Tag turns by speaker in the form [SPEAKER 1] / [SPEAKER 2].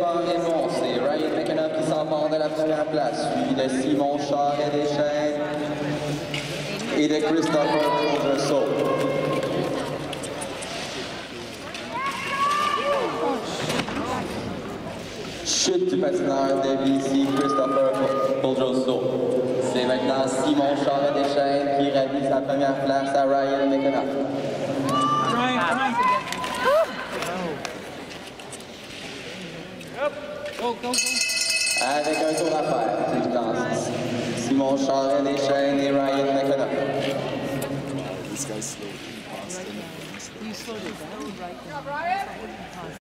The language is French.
[SPEAKER 1] C'est Ryan McKenna qui s'emparent de la première place, suivi de Simon Char et Deschênes et de Christopher Contresault. Chute du patineur de BC Christopher Contresault. C'est maintenant Simon Char et Deschênes qui réalise la première place à Ryan McKenna. Up. Go, go, go. And it goes all that fire, two dances. Simon Charlie, Shane, Ryan, McKenna.
[SPEAKER 2] This guy's slow.
[SPEAKER 3] You slowed it down, right? there.